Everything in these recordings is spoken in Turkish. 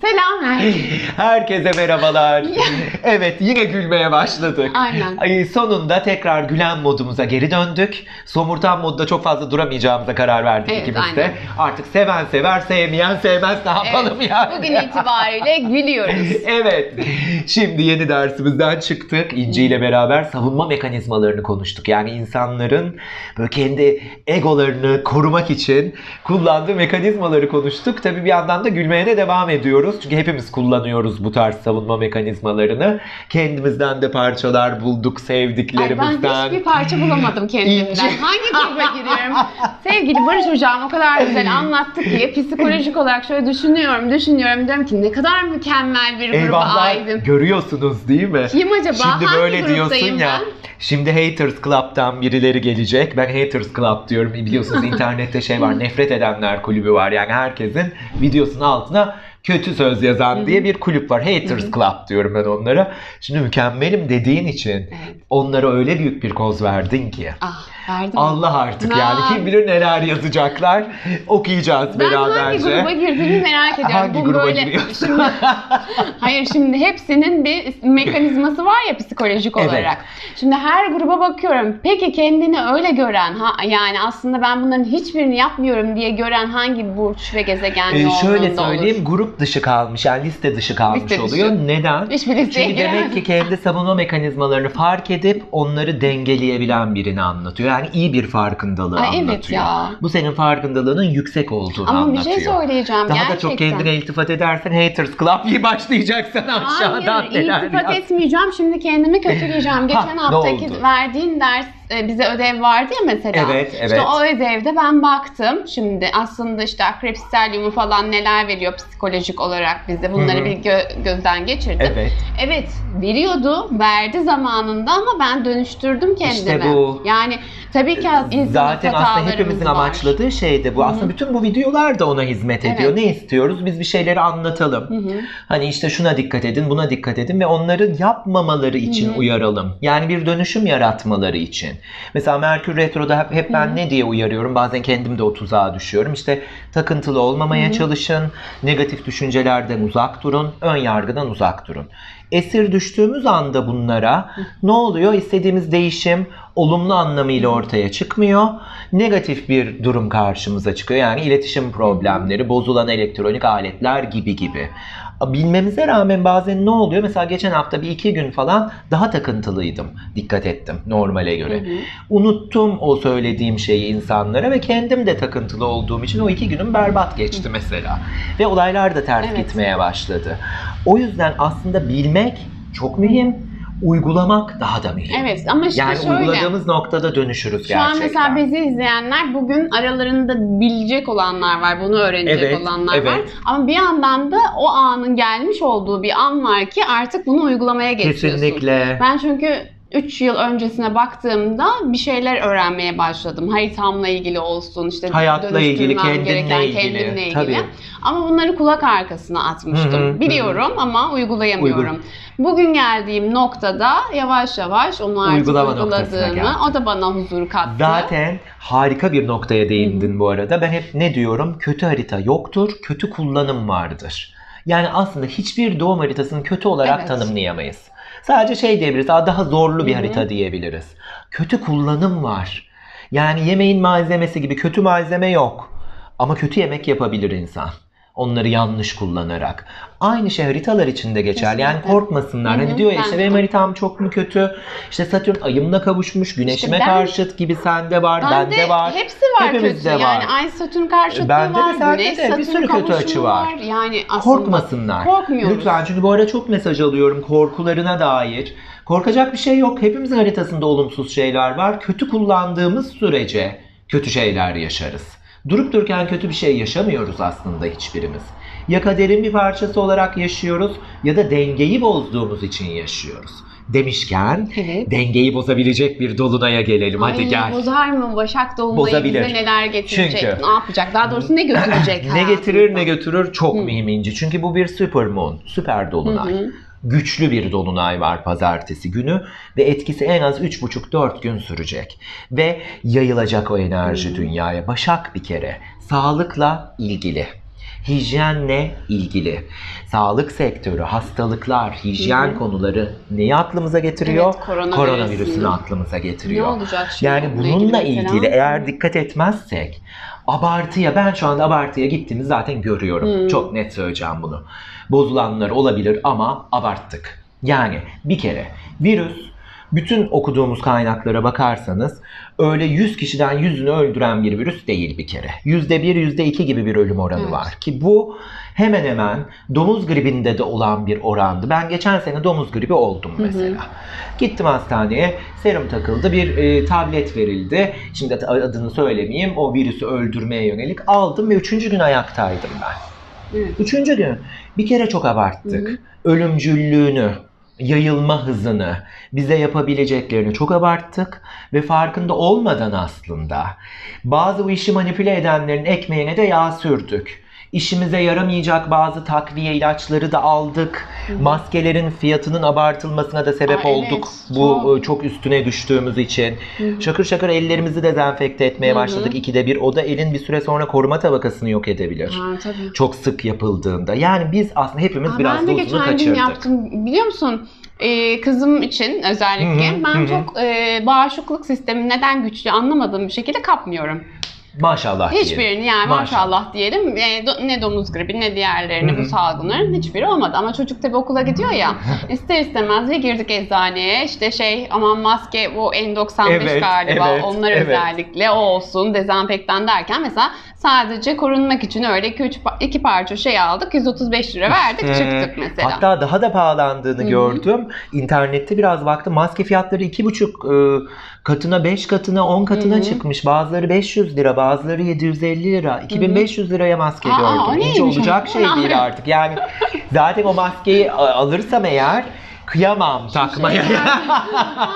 Selam herkese. Merhabalar. evet yine gülmeye başladık. Aynen. Ay, sonunda tekrar gülen modumuza geri döndük. Somurtan modda çok fazla duramayacağımıza karar verdik Evet, ikimiz de. aynen. Artık seven sever, sevmeyen sevmez ne yapalım Evet, yani. Bugün itibariyle gülüyoruz. Evet. Şimdi yeni dersimizden çıktık. İnci ile beraber savunma mekanizmalarını konuştuk. Yani insanların böyle kendi egolarını korumak için kullandığı mekanizmaları konuştuk. Tabii bir yandan da gülmeye de devam ediyoruz. Çünkü hepimiz kullanıyoruz bu tarz savunma mekanizmalarını. Kendimizden de parçalar bulduk Ay sevdiklerimizden. ben hiçbir parça bulamadım kendimden. Hangi gruba giriyorum? Sevgili Barış Hocam o kadar güzel anlattı ki psikolojik olarak şöyle düşünüyorum, düşünüyorum. Diyorum ki ne kadar mükemmel bir gruba Eyvahlar aidim. görüyorsunuz değil mi? Kim acaba? Şimdi Hangi böyle diyorsun ya. ben? Şimdi Haters Club'dan birileri gelecek. Ben Haters Club diyorum. Biliyorsunuz internette şey var. Nefret edenler kulübü var. Yani herkesin videosunun altına kötü söz yazan diye bir kulüp var. Haters Club diyorum ben onlara. Şimdi mükemmelim dediğin için onlara öyle büyük bir koz verdin ki. Ah verdim. Allah artık Ne yani kim bilir neler yazacaklar. Okuyacağız Ben beraberce. hangi gruba girdiğimi merak ediyorum. Hangi Bu gruba böyle, giriyorsun? Şimdi, hayır şimdi hepsinin bir mekanizması var ya psikolojik Evet. olarak. Şimdi her gruba bakıyorum. Peki kendini öyle gören, ha, yani aslında ben bunların hiçbirini yapmıyorum diye gören hangi burç ve gezegen Ee, şöyle söyleyeyim olur? grup dışı kalmış yani liste dışı kalmış Liste dışı. oluyor. Neden? Hiçbir listeye Çünkü demek ki kendi savunma mekanizmalarını fark edip onları dengeleyebilen birini anlatıyor. Yani iyi bir farkındalığı Ay, evet anlatıyor. ya. Bu senin farkındalığının yüksek olduğunu Ama bir anlatıyor. şey söyleyeceğim Daha gerçekten. da çok kendine iltifat edersen Haters Club iyi başlayacaksın aşağıdan Hayır, iltifat yaz. etmeyeceğim. Şimdi kendimi kötüleyeceğim. Geçen ne haftaki verdiğin ders bize ödev vardı ya mesela. Evet, İşte evet. o ödevde ben baktım. Şimdi aslında işte akrep sterliumu falan neler veriyor psikolojik olarak bize. Bunları Hı hı. bir gö- gözden geçirdim. Evet. Evet veriyordu, verdi zamanında ama ben dönüştürdüm kendimi. İşte bu. Yani tabii ki insanın Zaten aslında hepimizin var. amaçladığı şey de bu. Aslında bütün bu videolar da ona hizmet ediyor. Evet. Ne istiyoruz? Biz bir şeyleri anlatalım. Hı hı. Hani işte şuna dikkat edin, buna dikkat edin ve onları yapmamaları için Hı hı. uyaralım. Yani bir dönüşüm yaratmaları için. Mesela Merkür Retro'da hep, hep ben ne diye uyarıyorum? Bazen kendim de o tuzağa düşüyorum. İşte takıntılı olmamaya çalışın, negatif düşüncelerden uzak durun, ön yargıdan uzak durun. Esir düştüğümüz anda bunlara ne oluyor? İstediğimiz değişim olumlu anlamıyla ortaya çıkmıyor. Negatif bir durum karşımıza çıkıyor. Yani iletişim problemleri, bozulan elektronik aletler gibi gibi. Bilmemize rağmen bazen ne oluyor? Mesela geçen hafta bir iki gün falan daha takıntılıydım. Dikkat ettim normale göre. Unuttum o söylediğim şeyi insanlara ve kendim de takıntılı olduğum için o iki günüm berbat geçti mesela. Ve olaylar da ters Evet. gitmeye başladı. O yüzden aslında bilmek çok mühim. Uygulamak daha da mühim. Evet ama işte Yani şöyle. uyguladığımız noktada dönüşürüz Şu an gerçekten. mesela bizi izleyenler bugün aralarında bilecek olanlar var, bunu öğrenecek Evet, olanlar var. evet. Ama bir yandan da o anın gelmiş olduğu bir an var ki artık bunu uygulamaya geçiyorsun. Kesinlikle. Ben çünkü 3 yıl öncesine baktığımda bir şeyler öğrenmeye başladım. Haritamla ilgili olsun, işte Hayatla ilgili, kendinle gereken ilgili. kendimle ilgili. Tabii. Ama bunları kulak arkasına atmıştım. Hı hı, hı. Biliyorum ama uygulayamıyorum. Uygun. Bugün geldiğim noktada yavaş yavaş onu artık Uygulama uyguladığımı, o da bana huzur kattı. Zaten harika bir noktaya değindin bu arada. Ben hep ne diyorum? Kötü harita yoktur, kötü kullanım vardır. Yani aslında hiçbir doğum haritasını kötü olarak Evet. tanımlayamayız. Sadece şey diyebiliriz, "Aa, daha zorlu bir Hı hı. harita diyebiliriz. Kötü kullanım var. Yani yemeğin malzemesi gibi kötü malzeme yok. Ama kötü yemek yapabilir insan. Onları yanlış kullanarak. Aynı şey haritalar için de geçerli. Yani korkmasınlar. Hı hı, Hani diyor ya işte benim de. haritam çok mu kötü? İşte Satürn ayımla kavuşmuş, güneşime ben- karşıt gibi sende var, bende, Bende var. hepsi var Hepimizde kötü. var. Yani Ay Satürn karşıtı Bende de, var, sende Güneş de bir Satürn sürü kötü açı var. Yani aslında Korkmasınlar. Korkmuyoruz. Lütfen çünkü bu ara çok mesaj alıyorum korkularına dair. Korkacak bir şey yok. Hepimizin haritasında olumsuz şeyler var. Kötü kullandığımız sürece kötü şeyler yaşarız. Durup dururken kötü bir şey yaşamıyoruz aslında hiçbirimiz. Ya kaderin bir parçası olarak yaşıyoruz ya da dengeyi bozduğumuz için yaşıyoruz. Demişken Evet. dengeyi bozabilecek bir dolunaya gelelim. Hadi Ay, gel. Bozar mı Başak Dolunay'ı Bozabilir. bize neler getirecek? Çünkü- Ne yapacak? Daha doğrusu ne götürecek ne getirir ne götürür çok mühim inci. Çünkü bu bir super moon, süper dolunay. Hı hı. Güçlü bir dolunay var pazartesi günü ve etkisi en az 3,5-4 gün sürecek. Ve yayılacak o enerji dünyaya. Başak bir kere sağlıkla ilgili. hijyenle ilgili. Sağlık sektörü, hastalıklar, hijyen konuları neyi aklımıza getiriyor? Evet, koronavirüsün. Koronavirüsünü aklımıza getiriyor. Ne olacak şimdi Yani bununla ilgili ilgili, eğer dikkat etmezsek abartıya ben şu anda abartıya gittiğimizi zaten görüyorum. Hmm. Çok net söyleyeceğim bunu. Bozulanlar olabilir ama abarttık. Yani bir kere virüs bütün okuduğumuz kaynaklara bakarsanız öyle 100 kişiden 100'ünü öldüren bir virüs değil bir kere. %1, %2 gibi bir ölüm oranı Evet. var. Ki bu hemen hemen domuz gribinde de olan bir orandı. Ben geçen sene domuz gribi oldum mesela. Gittim hastaneye, serum takıldı, bir e, tablet verildi. Şimdi adını söylemeyeyim, o virüsü öldürmeye yönelik aldım ve üçüncü gün ayaktaydım ben. Evet. Üçüncü gün bir kere çok abarttık. Ölümcüllüğünü, yayılma hızını, bize yapabileceklerini çok abarttık ve farkında olmadan aslında bazı bu işi manipüle edenlerin ekmeğine de yağ sürdük. İşimize yaramayacak bazı takviye ilaçları da aldık. Maskelerin fiyatının abartılmasına da sebep Aa, olduk. evet, bu çok. e, çok üstüne düştüğümüz için. Şakır şakır ellerimizi dezenfekte etmeye Hı hı. başladık ikide bir. O da elin bir süre sonra koruma tabakasını yok edebilir Ha, tabii. çok sık yapıldığında. Yani biz aslında hepimiz Aa, biraz ben da de uzunu geçen gün kaçırdık. yaptım. Biliyor musun? Ee, kızım için özellikle Hı hı, ben hı. çok e, bağışıklık sistemi neden güçlü anlamadığım bir şekilde kapmıyorum. Maşallah diyelim. Hiçbirini yani Maşallah. maşallah, diyelim e, do- ne domuz gribi ne diğerlerini bu salgınların hiçbiri olmadı. Ama çocuk tabii okula gidiyor ya ister istemez bir girdik eczaneye işte şey aman maske bu N95 Evet, galiba evet, onlar evet. özellikle o olsun dezenfektan derken mesela sadece korunmak için öyle 2 iki parça şey aldık 135 lira verdik çıktık mesela. Hatta daha da pahalandığını gördüm. İnternette biraz baktım. Maske fiyatları iki buçuk e, katına, beş katına, on katına Hı hı. çıkmış. Bazıları 500 lira, bazıları 750 lira. 2500 liraya maske Aa, gördüm. Hiç olacak şey değil artık. Yani zaten o maskeyi alırsam eğer kıyamam takmaya.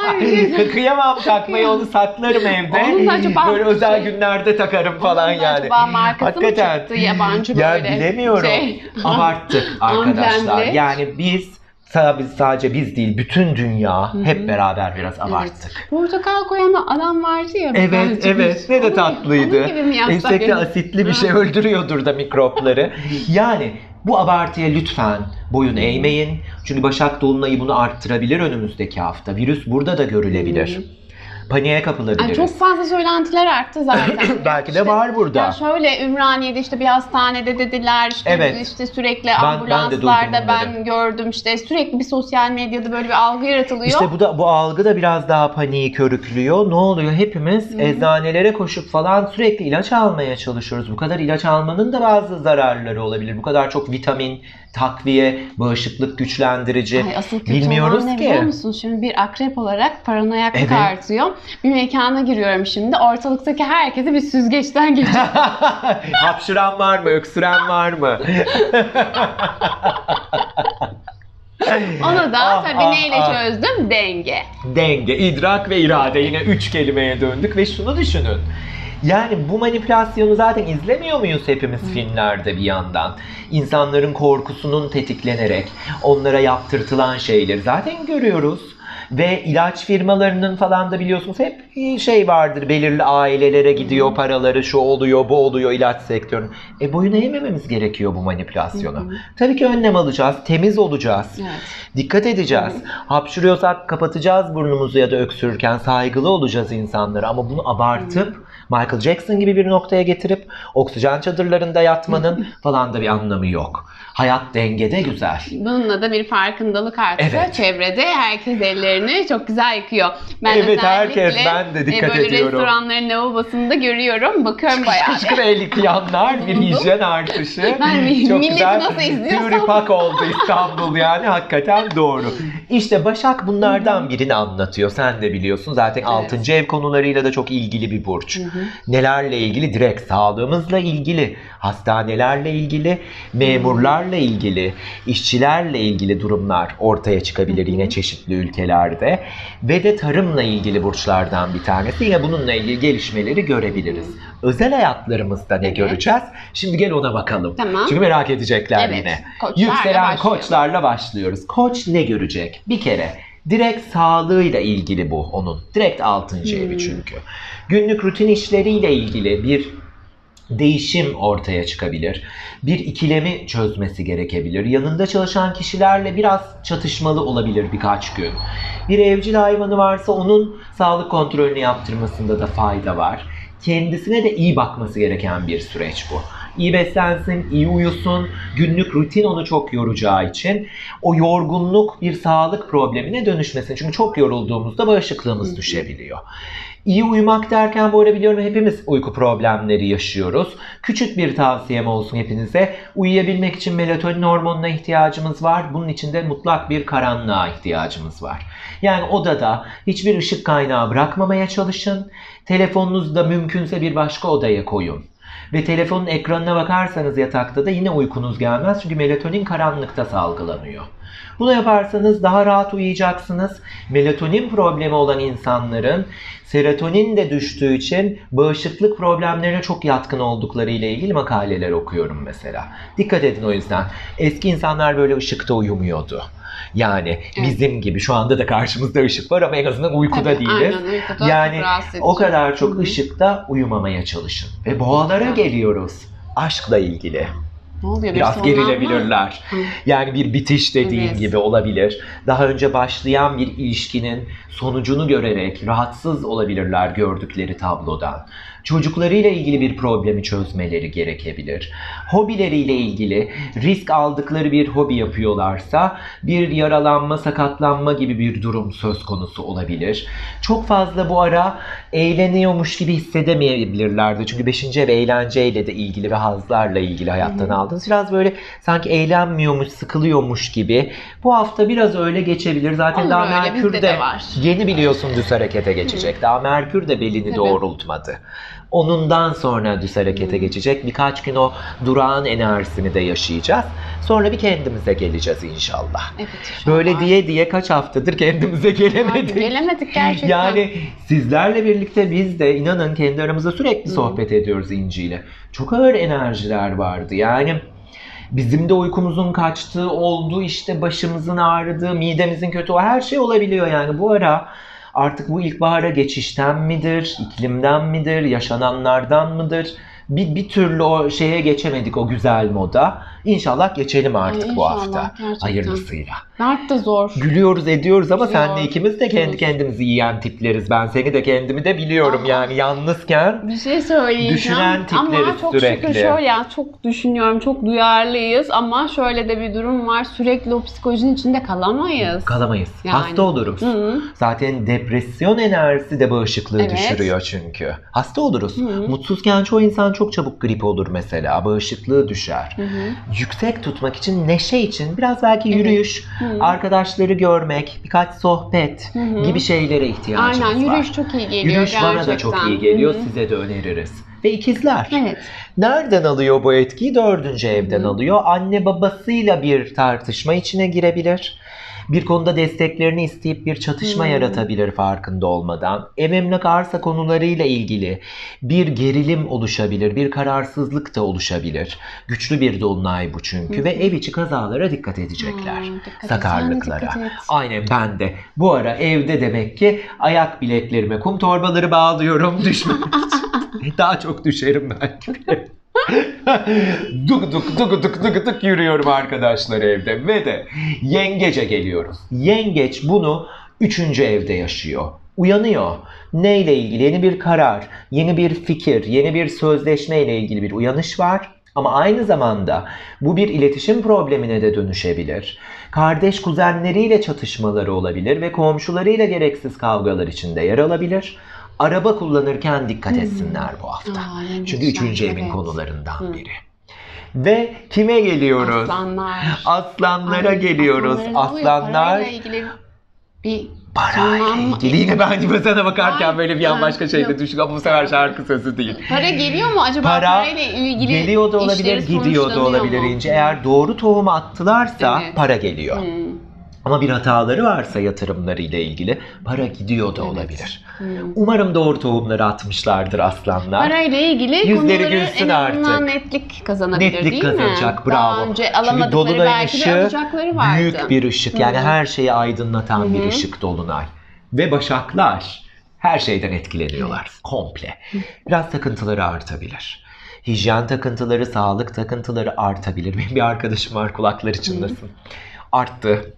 Ay, Kıyamam takmayı onu saklarım evde. Onun acaba böyle özel şey- günlerde takarım falan Onun yani. acaba markası mı çıktı, yabancı ya böyle bilemiyorum. şey? Abarttık arkadaşlar. Yani biz sadece, sadece biz değil bütün dünya hep beraber biraz abarttık. Portakal koyan adam vardı ya. Evet evet biz. ne de tatlıydı. Ensekte asitli bir şey öldürüyordur da mikropları. Yani bu abartıya lütfen boyun eğmeyin. Çünkü Başak Dolunay'ı bunu arttırabilir önümüzdeki hafta. Virüs burada da görülebilir. Paniğe kapılabiliriz. Ay çok fazla söylentiler arttı zaten. Belki de İşte- var burada. Ya şöyle Ümraniye'de işte bir hastanede dediler işte Evet. işte sürekli ben de ambulanslarda ben, bunları. gördüm işte sürekli bir sosyal medyada böyle bir algı yaratılıyor. İşte bu da bu algı da biraz daha paniği körüklüyor. Ne oluyor? Hepimiz eczanelere koşup falan sürekli ilaç almaya çalışıyoruz. Bu kadar ilaç almanın da bazı zararları olabilir. Bu kadar çok vitamin, takviye, bağışıklık güçlendirici. Ay asıl kötü Bilmiyoruz olan ne ki. biliyor musun? Şimdi bir akrep olarak paranoyaklık Evet. artıyor. Bir mekana giriyorum şimdi. Ortalıktaki herkesi bir süzgeçten geçiyor. Hapşıran var mı? Öksüren var mı? Onu da Ah, tabii ah, neyle ah. çözdüm? Denge. Denge, idrak ve irade yine üç kelimeye döndük ve şunu düşünün. Yani bu manipülasyonu zaten izlemiyor muyuz hepimiz filmlerde bir yandan? İnsanların korkusunun tetiklenerek onlara yaptırtılan şeyleri zaten görüyoruz. Ve ilaç firmalarının falan da biliyorsunuz hep şey vardır belirli ailelere gidiyor paraları şu oluyor bu oluyor ilaç sektörünün. E boyun eğmememiz gerekiyor bu manipülasyona. Tabii ki önlem alacağız, temiz olacağız. Evet. Dikkat edeceğiz. Hapşırıyorsak kapatacağız burnumuzu ya da öksürürken saygılı olacağız insanlara ama bunu abartıp Michael Jackson gibi bir noktaya getirip oksijen çadırlarında yatmanın falan da bir anlamı yok. Hayat dengede güzel. Bununla da bir farkındalık artıyor. Evet. Çevrede herkes ellerini çok güzel yıkıyor. Ben Evet, herkes, ben de dikkat e, böyle ediyorum. restoranların lavabosunda görüyorum. Bakıyorum bayağı. Şıkır el yıkayanlar bir hijyen artışı. Ben Çok güzel. nasıl izliyorsam- pak oldu İstanbul yani hakikaten doğru. İşte Başak bunlardan birini anlatıyor. Sen de biliyorsun zaten 6. ev konularıyla da çok ilgili bir burç. Nelerle ilgili? Direkt sağlığımızla ilgili, hastanelerle ilgili, memurlarla ilgili, işçilerle ilgili durumlar ortaya çıkabilir yine çeşitli ülkelerde. Ve de tarımla ilgili burçlardan bir tanesi. Yine bununla ilgili gelişmeleri görebiliriz. Özel hayatlarımızda ne Evet. göreceğiz? Şimdi gel ona bakalım. Tamam. Çünkü merak edecekler Evet, yine. koçlarla Yükselen başlayalım. koçlarla başlıyoruz. Koç ne görecek? Bir kere direkt sağlığıyla ilgili bu onun. Direkt 6. Hmm. evi çünkü. Günlük rutin işleriyle ilgili bir değişim ortaya çıkabilir. Bir ikilemi çözmesi gerekebilir. Yanında çalışan kişilerle biraz çatışmalı olabilir birkaç gün. Bir evcil hayvanı varsa onun sağlık kontrolünü yaptırmasında da fayda var. Kendisine de iyi bakması gereken bir süreç bu. İyi beslensin, iyi uyusun. Günlük rutin onu çok yoracağı için o yorgunluk bir sağlık problemine dönüşmesin. Çünkü çok yorulduğumuzda bağışıklığımız düşebiliyor. İyi uyumak derken bu arada biliyorum hepimiz uyku problemleri yaşıyoruz. Küçük bir tavsiyem olsun hepinize. Uyuyabilmek için melatonin hormonuna ihtiyacımız var. Bunun için de mutlak bir karanlığa ihtiyacımız var. Yani odada hiçbir ışık kaynağı bırakmamaya çalışın. Telefonunuzu da mümkünse bir başka odaya koyun. Ve telefonun ekranına bakarsanız yatakta da yine uykunuz gelmez. Çünkü melatonin karanlıkta salgılanıyor. Bunu yaparsanız daha rahat uyuyacaksınız. Melatonin problemi olan insanların serotonin de düştüğü için bağışıklık problemlerine çok yatkın oldukları ile ilgili makaleler okuyorum mesela. Dikkat edin o yüzden. Eski insanlar böyle ışıkta uyumuyordu. Yani Evet. bizim gibi şu anda da karşımızda ışık var ama en azından uykuda Tabii, değiliz. Aynen uykuda Yani. O kadar çok Hı hı. ışıkta uyumamaya çalışın. Ve boğalara Güzel. geliyoruz. Aşkla ilgili. Ne oluyor? Biraz gerilebilirler. Hı. Yani bir bitiş dediğin Evet. gibi olabilir. Daha önce başlayan bir ilişkinin sonucunu görerek rahatsız olabilirler gördükleri tablodan. Çocuklarıyla ilgili bir problemi çözmeleri gerekebilir. Hobileriyle ilgili risk aldıkları bir hobi yapıyorlarsa bir yaralanma, sakatlanma gibi bir durum söz konusu olabilir. Çok fazla bu ara eğleniyormuş gibi hissedemeyebilirlerdi. Çünkü 5. ev eğlenceyle de ilgili ve hazlarla ilgili hayattan aldınız. Biraz böyle sanki eğlenmiyormuş, sıkılıyormuş gibi. Bu hafta biraz öyle geçebilir. Zaten Olur daha Merkür de, de var. yeni biliyorsun düz harekete geçecek. Daha Merkür de belini Tabii. doğrultmadı. Onundan sonra düz harekete geçecek. Birkaç gün o durağın enerjisini de yaşayacağız. Sonra bir kendimize geleceğiz inşallah. Evet, inşallah. Böyle diye diye kaç haftadır kendimize gelemedik. Gelemedik gerçekten. Yani sizlerle birlikte biz de inanın kendi aramızda sürekli sohbet ediyoruz İnci ile. Çok ağır enerjiler vardı. Yani bizim de uykumuzun kaçtığı oldu, işte başımızın ağrıdığı, midemizin kötü o her şey olabiliyor yani. Bu ara artık bu ilkbahara geçişten midir, iklimden midir, yaşananlardan mıdır? Bir, bir türlü o şeye geçemedik o güzel moda. İnşallah geçelim artık bu inşallah, hafta. gerçekten. Hayırlısıyla. Mart da zor. Gülüyoruz ediyoruz ama Zor. senle ikimiz de kendi kendimizi yiyen tipleriz. Ben seni de kendimi de biliyorum Aa. yani yalnızken. Bir şey söyleyeceğim. Düşünen tipleriz ama çok sürekli. şükür şöyle yani çok düşünüyorum, çok duyarlıyız ama şöyle de bir durum var. Sürekli o psikolojinin içinde kalamayız. Kalamayız. Yani. Hasta oluruz. Hı hı. Zaten depresyon enerjisi de bağışıklığı Evet. düşürüyor çünkü. Hasta oluruz. Hı hı. Mutsuzken çoğu insan çok çabuk grip olur mesela. Bağışıklığı düşer. Hı hı. Yüksek tutmak için, neşe için biraz belki yürüyüş, Hı. arkadaşları görmek, birkaç sohbet Hı gibi şeylere ihtiyacımız Aynen var. yürüyüş çok iyi geliyor Yürüyüş bana da çok iyi geliyor. Hı. Size de öneririz. Ve ikizler. Evet. Nereden alıyor bu etkiyi? Dördüncü evden alıyor. Anne babasıyla bir tartışma içine girebilir. Bir konuda desteklerini isteyip bir çatışma Hı. yaratabilir farkında olmadan. Ev emlak arsa konularıyla ilgili bir gerilim oluşabilir, bir kararsızlık da oluşabilir. Güçlü bir dolunay bu çünkü Hı. ve ev içi kazalara dikkat edecekler. Aa, dikkat Sakarlıklara. dikkat et. Aynen ben de. Bu ara evde demek ki ayak bileklerime kum torbaları bağlıyorum düşmek için. Daha çok düşerim belki. duk duk duk duk duk duk yürüyorum arkadaşlar evde ve de yengece geliyoruz. Yengeç bunu üçüncü evde yaşıyor. Uyanıyor. Neyle ilgili? Yeni bir karar, yeni bir fikir, yeni bir sözleşme ile ilgili bir uyanış var. Ama aynı zamanda bu bir iletişim problemine de dönüşebilir. Kardeş kuzenleriyle çatışmaları olabilir ve komşularıyla gereksiz kavgalar içinde yer alabilir. Araba kullanırken dikkat etsinler bu hafta. Aa, yengeçler, Çünkü üçüncü evin evet. konularından biri. Ve kime geliyoruz? Aslanlar. Aslanlara Ay, geliyoruz. aslanların ne oluyor? Aslanlar ilgili bir parayla ilgili. Yine ben gibi sana bakarken Ay, böyle bir an başka şeyde düşün ama bu sefer şarkı sözü değil. para geliyor mu acaba Para parayla ilgili Geliyor da olabilir, gidiyor da olabilir mu? İnci. Eğer doğru tohumu attılarsa Evet. para geliyor. Hmm, Ama bir hataları varsa yatırımlarıyla ilgili para gidiyor da Evet. olabilir. hmm. Umarım doğru tohumları atmışlardır aslanlar. Parayla ilgili Yüzleri konuları en azından artık. netlik kazanabilir Netlik değil kazanacak mi? bravo. Daha önce Çünkü alamadıkları dolunayın belki de ışığı alacakları vardı. büyük bir ışık. Yani Hı. her şeyi aydınlatan bir Hı. ışık dolunay. Ve başaklar her şeyden etkileniyorlar komple. Biraz takıntıları artabilir. Hijyen takıntıları, sağlık takıntıları artabilir. Benim bir arkadaşım var kulakları çınlasın. Arttı.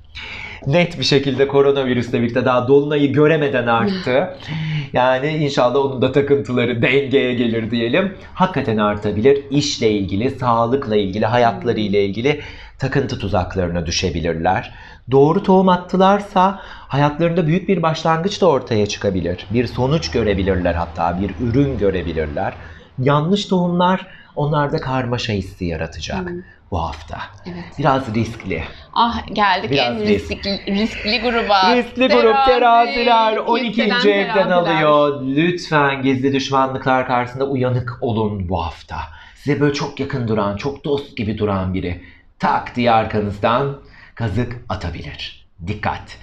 Net bir şekilde koronavirüsle birlikte daha dolunayı göremeden arttı. Yani inşallah onun da takıntıları dengeye gelir diyelim. Hakikaten artabilir. İşle ilgili, sağlıkla ilgili, hayatları ile ilgili takıntı tuzaklarına düşebilirler. Doğru tohum attılarsa hayatlarında büyük bir başlangıç da ortaya çıkabilir. Bir sonuç görebilirler hatta bir ürün görebilirler. Yanlış tohumlar onlarda karmaşa hissi yaratacak bu hafta. Evet. Biraz riskli. Ah geldik Biraz en risk. riskli, riskli gruba. Riskli grup teraziler 12. yükselen evden teraziler. alıyor. Lütfen gizli düşmanlıklar karşısında uyanık olun bu hafta. Size böyle çok yakın duran, çok dost gibi duran biri tak diye arkanızdan kazık atabilir. Dikkat.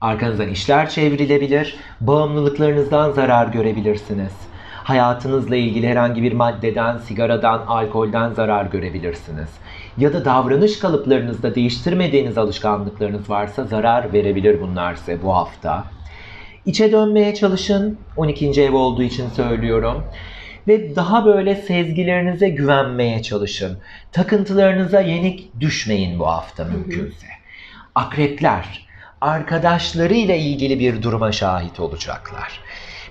Arkanızdan işler çevrilebilir. Bağımlılıklarınızdan zarar görebilirsiniz. Hayatınızla ilgili herhangi bir maddeden, sigaradan, alkolden zarar görebilirsiniz. Ya da davranış kalıplarınızda değiştirmediğiniz alışkanlıklarınız varsa zarar verebilir bunlar size bu hafta. İçe dönmeye çalışın. 12. ev olduğu için söylüyorum. Ve daha böyle sezgilerinize güvenmeye çalışın. Takıntılarınıza yenik düşmeyin bu hafta mümkünse. Akrepler arkadaşlarıyla ilgili bir duruma şahit olacaklar.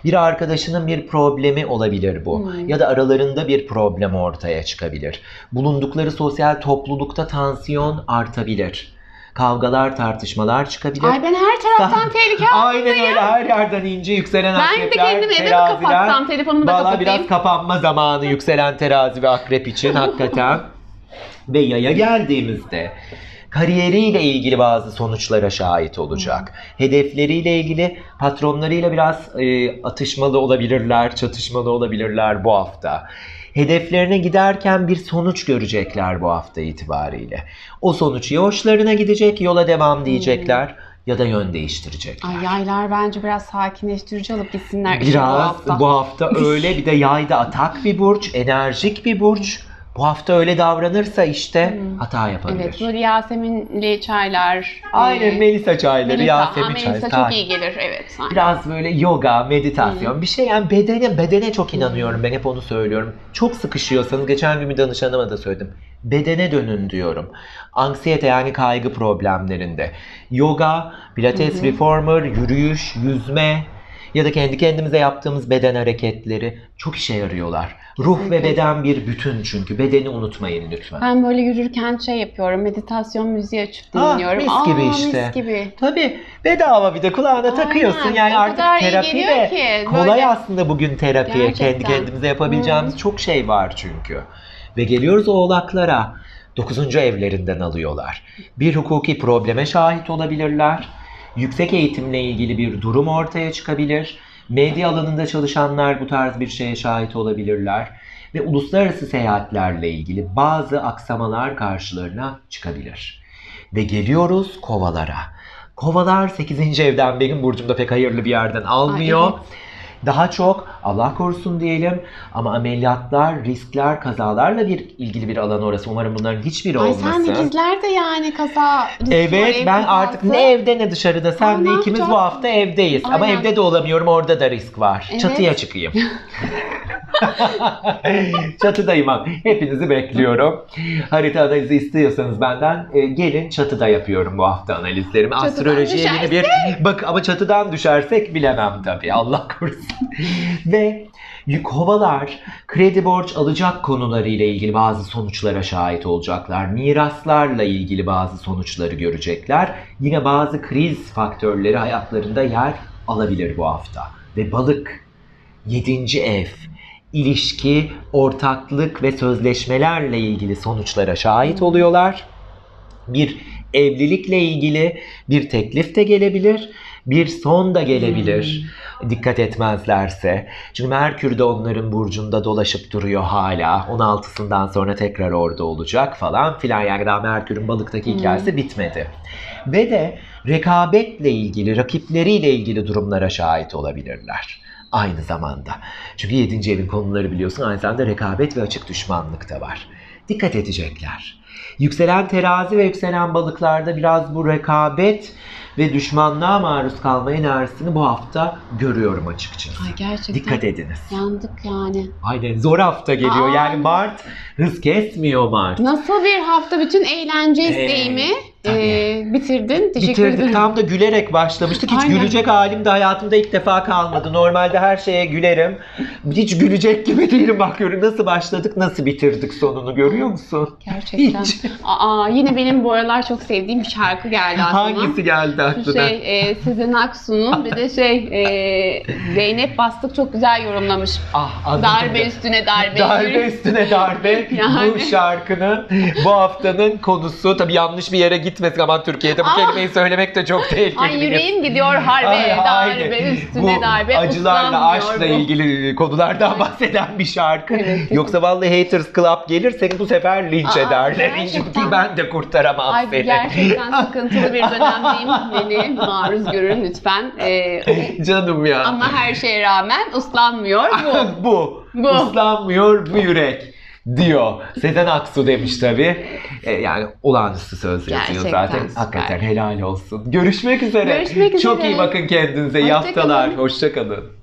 Bir arkadaşının bir problemi olabilir bu. Hmm. Ya da aralarında bir problem ortaya çıkabilir. Bulundukları sosyal toplulukta tansiyon artabilir. Kavgalar, tartışmalar çıkabilir. Ay ben her taraftan tehlike Aynen öyle her yerden ince yükselen Ben de akrepler, kendimi eve mi kapatsam, telefonumu da kapatayım. biraz kapanma zamanı yükselen terazi ve akrep için hakikaten. ve yaya geldiğimizde kariyeriyle ilgili bazı sonuçlara şahit olacak. Hedefleriyle ilgili patronlarıyla biraz e, atışmalı olabilirler, çatışmalı olabilirler bu hafta. Hedeflerine giderken bir sonuç görecekler bu hafta itibariyle. O sonuç ya hoşlarına gidecek, yola devam diyecekler ya da yön değiştirecekler. Ay yaylar bence biraz sakinleştirici alıp gitsinler işe bu Biraz hafta. bu hafta öyle bir de yayda atak bir burç, enerjik bir burç. Bu hafta öyle davranırsa işte hata yapabilir. Evet böyle Yaseminli çaylar. Aynen e, Melisa çayları, Melisa, Yasemin çayı. Melisa ta- çok iyi gelir evet. aynen. Biraz böyle yoga, meditasyon bir şey yani bedene bedene çok inanıyorum ben hep onu söylüyorum. Çok sıkışıyorsanız geçen gün bir danışanıma da söyledim. Bedene dönün diyorum. Anksiyete yani kaygı problemlerinde. Yoga, pilates reformer, yürüyüş, yüzme ya da kendi kendimize yaptığımız beden hareketleri çok işe yarıyorlar. Ruh ve beden bir bütün çünkü. Bedeni unutmayın lütfen. Ben böyle yürürken şey yapıyorum, meditasyon müziği açıp Ah, dinliyorum. mis Aa, gibi işte. Mis gibi. Tabii bedava bir de kulağına takıyorsun. Yani O artık kadar iyi terapi geliyor de ki, kolay böyle- aslında bugün terapiye. Gerçekten. Kendi kendimize yapabileceğimiz çok şey var çünkü. Ve geliyoruz oğlaklara. 9. evlerinden alıyorlar. Bir hukuki probleme şahit olabilirler. Yüksek eğitimle ilgili bir durum ortaya çıkabilir. Medya alanında çalışanlar bu tarz bir şeye şahit olabilirler. Ve uluslararası seyahatlerle ilgili bazı aksamalar karşılarına çıkabilir. Ve geliyoruz kovalara. Kovalar 8. evden benim burcumda pek hayırlı bir yerden almıyor. Ay, Daha çok Allah korusun diyelim ama ameliyatlar, riskler, kazalarla bir ilgili bir alan orası. Umarım bunların hiçbiri Ay olmasın. sen ikizler de yani kaza riski var, Evet ev ben kazası. artık ne evde ne dışarıda sen Ay, de ne ikimiz bu yapacağız? hafta evdeyiz. Ama Aynen. evde de olamıyorum orada da risk var. Evet. Çatıya çıkayım. Çatıdayım abi. Hepinizi bekliyorum. Harita analizi istiyorsanız benden e, gelin çatıda yapıyorum bu hafta analizlerimi. Çatıdan Astrolojiye yeni bir bak ama çatıdan düşersek bilemem tabii. Allah korusun. Ve kovalar kredi borç alacak konularıyla ilgili bazı sonuçlara şahit olacaklar. Miraslarla ilgili bazı sonuçları görecekler. Yine bazı kriz faktörleri hayatlarında yer alabilir bu hafta. Ve balık 7. ev ilişki, ortaklık ve sözleşmelerle ilgili sonuçlara şahit oluyorlar. Bir evlilikle ilgili bir teklif de gelebilir, bir son da gelebilir. Dikkat etmezlerse. Çünkü Merkür de onların burcunda dolaşıp duruyor hala. 16'sından sonra tekrar orada olacak falan filan. Yani daha Merkür'ün balıktaki hikayesi bitmedi. Ve de rekabetle ilgili, rakipleriyle ilgili durumlara şahit olabilirler aynı zamanda. Çünkü 7. evin konuları biliyorsun aynı zamanda rekabet ve açık düşmanlık da var. Dikkat edecekler. Yükselen terazi ve yükselen balıklarda biraz bu rekabet ve düşmanlığa maruz kalma enerjisini bu hafta görüyorum açıkçası. Ay gerçekten. Dikkat ediniz. Yandık yani. Aynen zor hafta geliyor. Aa. Yani Mart hız kesmiyor Mart. Nasıl bir hafta bütün eğlence Ee, isteğimi tabii. E, bitirdin. Teşekkür Bitirdik. ederim. Tam da gülerek başlamıştık. Hiç Aynen. gülecek halim de hayatımda ilk defa kalmadı. Normalde her şeye gülerim. Hiç gülecek gibi değilim. Bakıyorum nasıl başladık, nasıl bitirdik sonunu görüyor musun? Gerçekten. Hiç. Aa, yine benim bu aralar çok sevdiğim bir şarkı geldi aklıma. Hangisi geldi Şu aklına? şey e, Sezen Aksu'nun bir de şey e, Zeynep Bastık çok güzel yorumlamış. Ah, adı Darbe da- üstüne darbe. Darbe üstüne darbe. Yani. Bu şarkının bu haftanın konusu tabii yanlış bir yere gitmesin ama Türkiye'de bu Ah. kelimeyi söylemek de çok tehlikeli. Ay yüreğim gidiyor harbe, Ay, darbe, aynen. üstüne Bu darbe. acılarla, uslanmıyor aşkla bu. ilgili konulardan bahseden bir şarkı. Evet. Yoksa vallahi Haters Club gelir seni bu sefer linç Aa, ederler. gerçekten. Çünkü ben de kurtaramam Ay seni. gerçekten sıkıntılı bir dönemdeyim. Beni maruz görün lütfen. Ee, Canım ya. ama her şeye rağmen uslanmıyor bu. bu. Bu. Uslanmıyor bu yürek diyor. Sezen Aksu demiş tabii. E, yani olağanüstü söz yazıyor Gerçekten zaten. süper. Hakikaten helal olsun. Görüşmek üzere. Görüşmek Çok üzere. iyi bakın kendinize. Hoşça haftalar. kalın. Hoşçakalın.